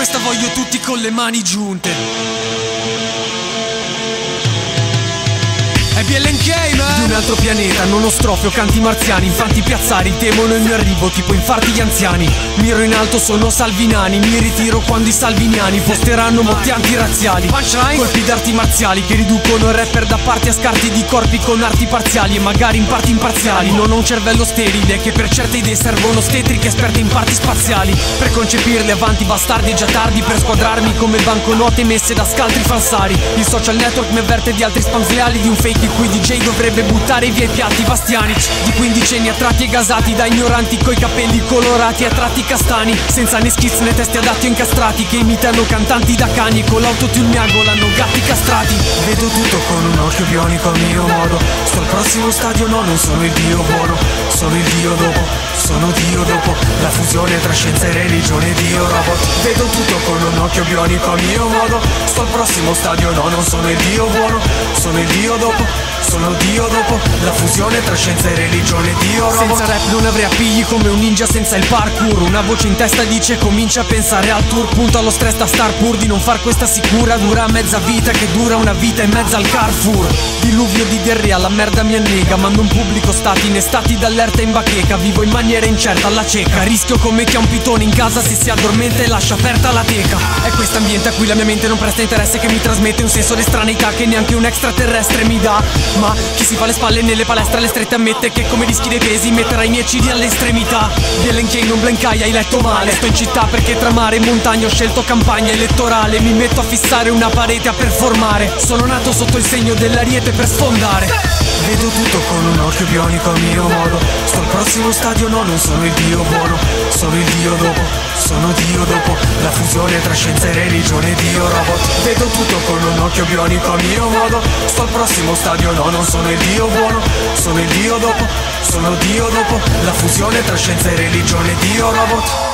questa voglio tutti con le mani giunte. È BLNK, man! Di un altro pianeta, non ostrofio, canti marziani Infanti piazzari temono il mio arrivo Tipo infarti gli anziani. Miro in alto, sono salvinani Mi ritiro quando i salviniani Posteranno motti antirazziali Punchline. Colpi d'arti marziali Che riducono il rapper da parti a scarti di corpi Con arti parziali e magari in parti imparziali. Non ho un cervello sterile Che per certe idee servono stetriche esperte in parti spaziali. Per concepirle avanti bastardi è già tardi Per squadrarmi come banconote messe da scaltri falsari Il social network mi avverte di altri spam di un fake cui DJ dovrebbe buttare via i piatti bastiani. Di quindicenni attratti e gasati da ignoranti coi capelli colorati a tratti castani. Senza né skits né testi adatti o incastrati Che imitano cantanti da cani. Con l'autotune mi agolano gatti castrati. Vedo tutto con un occhio bionico a mio modo. Sto al prossimo stadio, no, non sono il dio buono. Sono il dio dopo, sono dio dopo. La fusione tra scienza e religione, dio robot. Vedo tutto con un occhio bionico a mio modo. Sto al prossimo stadio, no, non sono il dio buono. Sono il dio dopo sono Dio dopo la fusione tra scienza e religione. Dio robot Senza rap non avrei appigli come un ninja senza il parkour. Una voce in testa dice comincia a pensare al tour. Punto allo stress da star pur di non far questa sicura. Dura mezza vita che dura una vita in mezzo al Carrefour. Diluvio di diarrea, la merda mi annega. Mando un pubblico stati innestati d'allerta in bacheca. Vivo in maniera incerta alla cieca. Rischio come chi ha un pitone in casa se si addormenta e lascia aperta la teca. È quest'ambiente a cui la mia mente non presta interesse Che mi trasmette un senso d'estraneità che neanche un extraterrestre mi dà. Ma chi si fa le spalle nelle palestre alle strette ammette che come rischi dei pesi metterà i miei cidi all'estremità. Bielenchei non blancai hai letto male. Sto in città perché tra mare e montagna ho scelto campagna elettorale. Mi metto a fissare una parete a performare. Sono nato sotto il segno dell'ariete per sfondare. Vedo tutto con un occhio bionico a mio modo prossimo stadio, no, non sono il dio buono Sono il dio dopo, sono dio dopo. La fusione tra scienza e religione, dio robot. Vedo tutto con un occhio bionico a mio modo. Sto al prossimo stadio, no, non sono il dio buono Sono il dio dopo, sono dio dopo. La fusione tra scienza e religione, dio robot